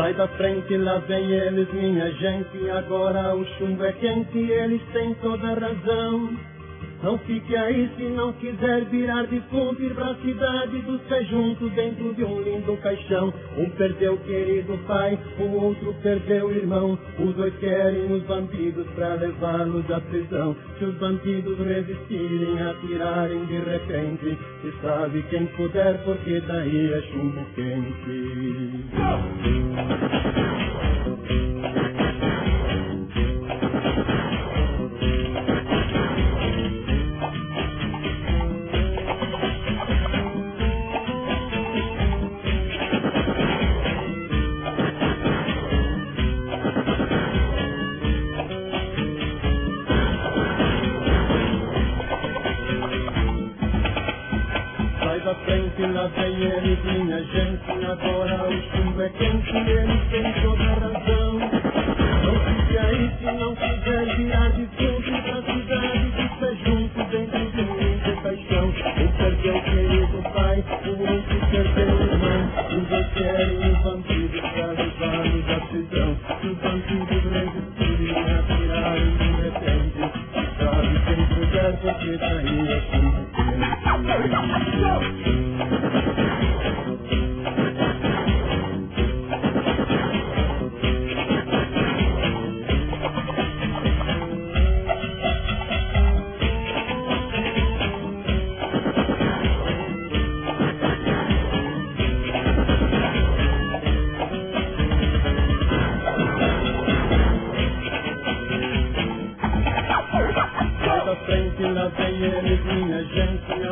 Sai da frente, lá vem eles, minha gente. Agora o chumbo é quente, eles têm toda razão. Não fique aí se não quiser virar de fundo, ir pra cidade do Sé junto dentro de um lindo caixão. Um perdeu o querido pai, o outro perdeu o irmão. Os dois querem os bandidos pra levá-los à prisão. Se os bandidos resistirem, atirarem de repente, se sabe quem puder, porque daí é chumbo quente. Sai da frente, lá vem eles, minha gente. Agora o chumbo é quente, eles têm toda a razão. Não fique aí se não quiser virar de frente pra cidade de pé junto dentro de um lindo caixão. Um perdeu o querido pai, o outro perdeu o irmão. Os dois querem os bandidos pra levá-los à prisão. Se os bandidos resistirem, atirarem de repente, sabe quem puder, porque daí é chumbo Thank you. Quente. Sai da frente, lá vem